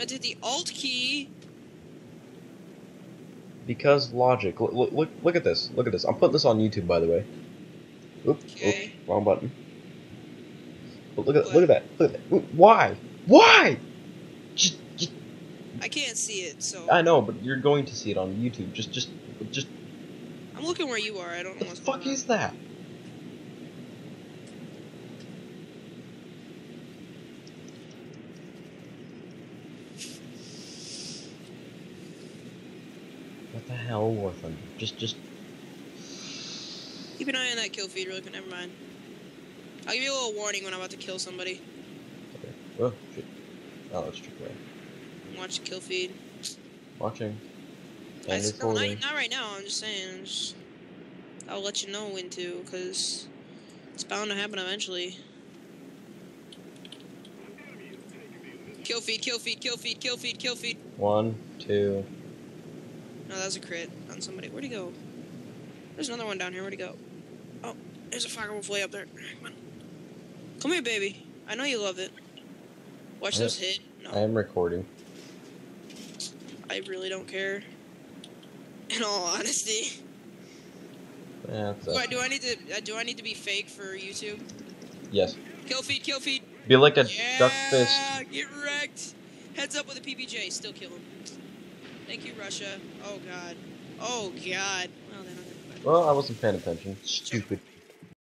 I did the Alt key. Because logic. Look, look, look, look at this. Look at this. I'm putting this on YouTube, by the way. Oop, Okay. wrong button. But look at, look at that. Look at that. Why? Why? Just, just, I can't see it, so I know, but you're going to see it on YouTube. Just, just, just. I'm looking where you are. I don't know What the fuck is that? What the hell, War Thunder? Just, just. Keep an eye on that kill feed really quick. Never mind. I'll give you a little warning when I'm about to kill somebody. Okay. Oh shit. Oh, let's check away. Watch the kill feed. Watching. I no, not, not right now. I'm just saying. I'm just- I'll let you know when to, because it's bound to happen eventually. Kill feed, kill feed, kill feed, kill feed, kill feed. One, two. No, that was a crit on somebody. Where'd he go? There's another one down here. Where'd he go? Oh, there's a firewolf way up there. Come on. Come here, baby. I know you love it. Watch I- those hit. No, I am recording. I really don't care. In all honesty. Yeah, Do I, do I need to uh, do I need to be fake for YouTube? Yes. Kill feed, kill feed. Be like a yeah, duck fist. get wrecked. Heads up with a PPJ, still kill him. Thank you, Russia. Oh god. Oh god. Well then I'm gonna Well, I wasn't paying attention. Stupid